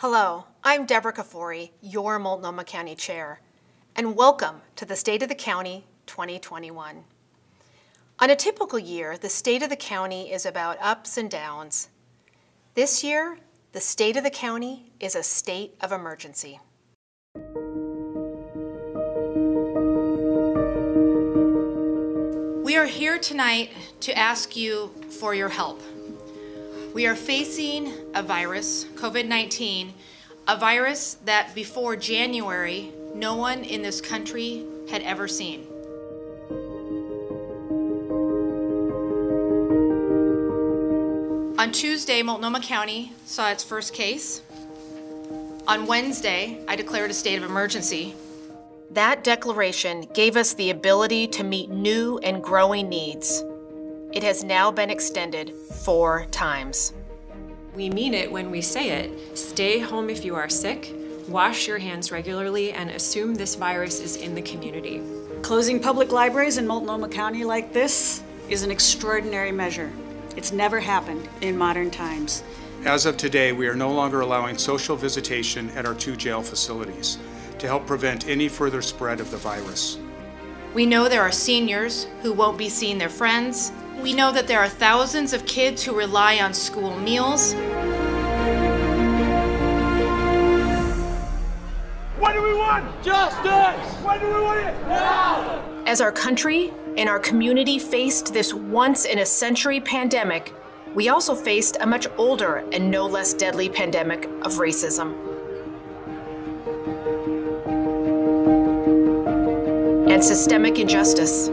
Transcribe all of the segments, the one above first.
Hello, I'm Deborah Kafoury, your Multnomah County Chair, and welcome to the State of the County 2021. On a typical year, the state of the county is about ups and downs. This year, the state of the county is a state of emergency. We are here tonight to ask you for your help. We are facing a virus, COVID 19, a virus that before January, no one in this country had ever seen. On Tuesday, Multnomah County saw its first case. On Wednesday, I declared a state of emergency. That declaration gave us the ability to meet new and growing needs. It has now been extended four times. We mean it when we say it. Stay home if you are sick, wash your hands regularly, and assume this virus is in the community. Closing public libraries in Multnomah County like this is an extraordinary measure. It's never happened in modern times. As of today, we are no longer allowing social visitation at our two jail facilities to help prevent any further spread of the virus. We know there are seniors who won't be seeing their friends. We know that there are thousands of kids who rely on school meals. What do we want? Justice! When do we want it? Now! As our country and our community faced this once in a century pandemic, we also faced a much older and no less deadly pandemic of racism. And systemic injustice.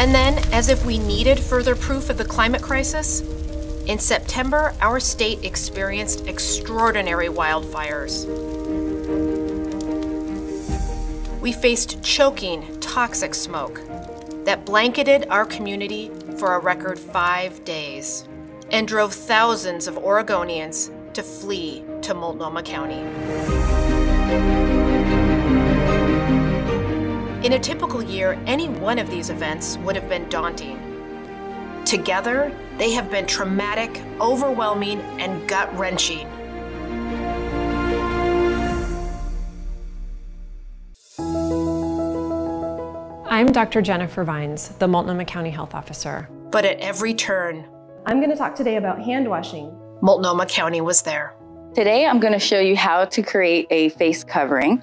And then, as if we needed further proof of the climate crisis, in September, our state experienced extraordinary wildfires. We faced choking, toxic smoke that blanketed our community for a record five days and drove thousands of Oregonians to flee to Multnomah County. In a typical year, any one of these events would have been daunting. Together, they have been traumatic, overwhelming, and gut wrenching. I'm Dr. Jennifer Vines, the Multnomah County Health Officer. But at every turn, I'm going to talk today about hand washing. Multnomah County was there. Today, I'm going to show you how to create a face covering.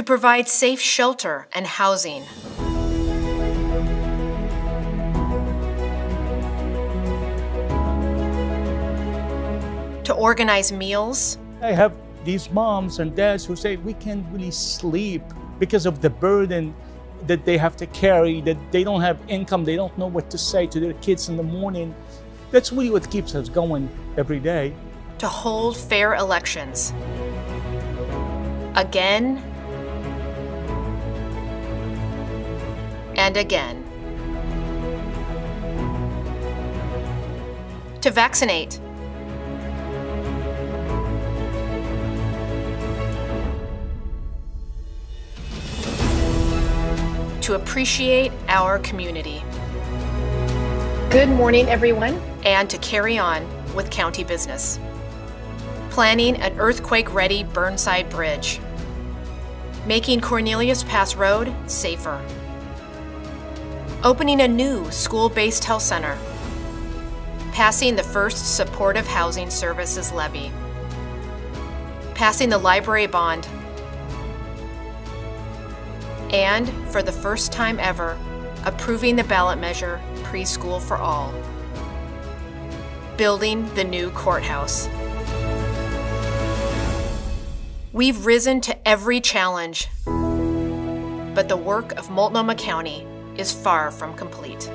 To provide safe shelter and housing. To organize meals. I have these moms and dads who say we can't really sleep because of the burden that they have to carry, that they don't have income, they don't know what to say to their kids in the morning. That's really what keeps us going every day. To hold fair elections. Again and again. To vaccinate. To appreciate our community. Good morning, everyone. And to carry on with county business. Planning an earthquake ready Burnside Bridge. Making Cornelius Pass Road safer opening a new school based health center, passing the first supportive housing services levy, passing the library bond, and for the first time ever, approving the ballot measure Preschool for All, building the new courthouse. We've risen to every challenge, but the work of Multnomah County is far from complete.